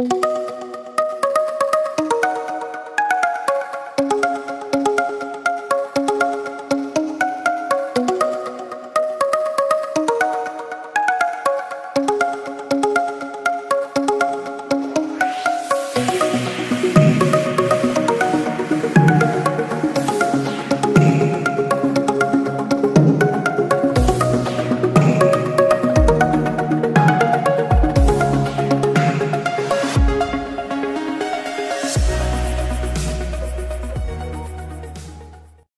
you Bye.